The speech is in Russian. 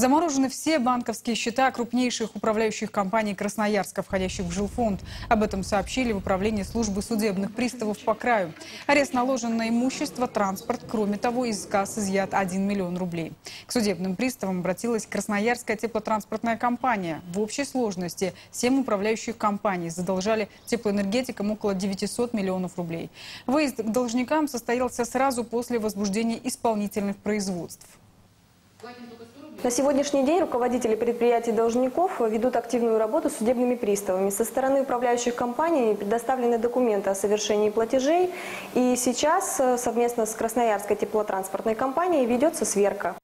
Заморожены все банковские счета крупнейших управляющих компаний Красноярска, входящих в жилфонд. Об этом сообщили в управлении службы судебных приставов по краю. Арест наложен на имущество, транспорт. Кроме того, из касс изъят 1 миллион рублей. К судебным приставам обратилась Красноярская теплотранспортная компания. В общей сложности 7 управляющих компаний задолжали теплоэнергетикам около 900 миллионов рублей. Выезд к должникам состоялся сразу после возбуждения исполнительных производств. На сегодняшний день руководители предприятий должников ведут активную работу с судебными приставами. Со стороны управляющих компаний предоставлены документы о совершении платежей. И сейчас э, совместно с Красноярской теплотранспортной компанией ведется сверка.